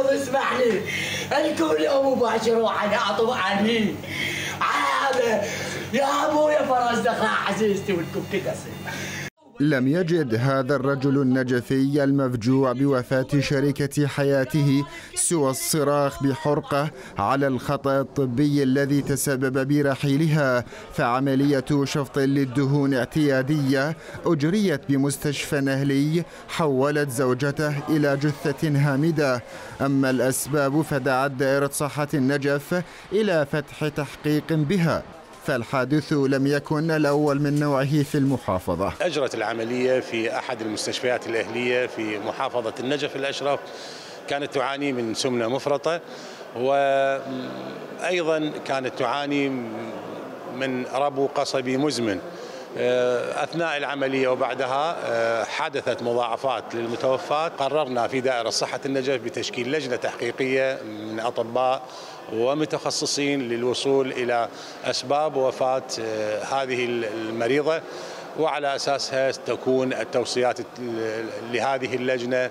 عوض اسمعني الكل يوم مباشر وعلى اعطوا عني. هذا يا ابويا فرس دخل عزيزتي والكم كدسي لم يجد هذا الرجل النجفي المفجوع بوفاة شريكة حياته سوى الصراخ بحرقة على الخطأ الطبي الذي تسبب برحيلها فعملية شفط للدهون اعتيادية أجريت بمستشفى أهلي حولت زوجته إلى جثة هامدة. أما الأسباب فدعت دائرة صحة النجف إلى فتح تحقيق بها. فالحادث لم يكن الأول من نوعه في المحافظة. أجرت العملية في أحد المستشفيات الأهلية في محافظة النجف الأشرف كانت تعاني من سمنة مفرطة وأيضا كانت تعاني من ربو قصبي مزمن. أثناء العملية وبعدها حدثت مضاعفات للمتوفاه قررنا في دائرة صحة النجف بتشكيل لجنة تحقيقية من أطباء ومتخصصين للوصول إلى أسباب وفاة هذه المريضة. وعلى اساسها تكون التوصيات لهذه اللجنة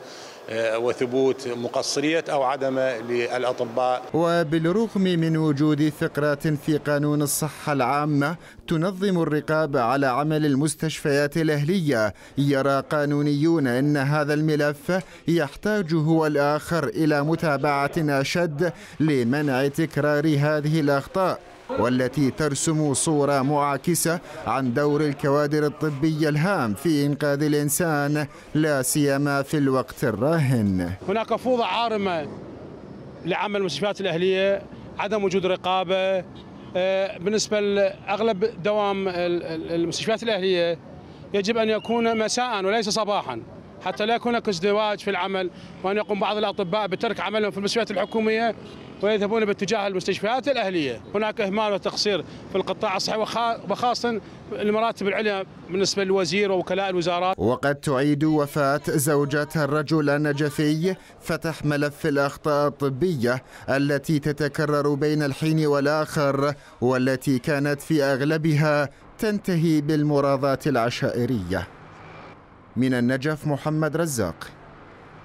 وثبوت مقصرية أو عدم للأطباء. وبالرغم من وجود فقرات في قانون الصحة العامة تنظم الرقابة على عمل المستشفيات الأهلية. يرى قانونيون أن هذا الملف يحتاج هو الآخر إلى متابعة أشد لمنع تكرار هذه الأخطاء. والتي ترسم صورة معاكسة عن دور الكوادر الطبية الهام في إنقاذ الإنسان لا سيما في الوقت الراهن. هناك فوضى عارمة لعمل المستشفيات الأهلية عدم وجود رقابة آه، بالنسبة لأغلب دوام المستشفيات الأهلية يجب أن يكون مساء وليس صباحا. حتى لا يكون هناك ازدواج في العمل وأن يقوم بعض الأطباء بترك عملهم في المستشفيات الحكومية ويذهبون باتجاه المستشفيات الأهلية. هناك إهمال وتقصير في القطاع الصحي وخاصة المراتب العليا بالنسبة للوزير ووكلاء الوزارات. وقد تعيد وفاة زوجة الرجل النجفي فتح ملف الأخطاء الطبية التي تتكرر بين الحين والآخر والتي كانت في أغلبها تنتهي بالمراضات العشائرية. من النجف محمد رزاق.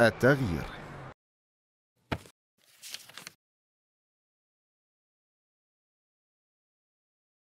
التغيير.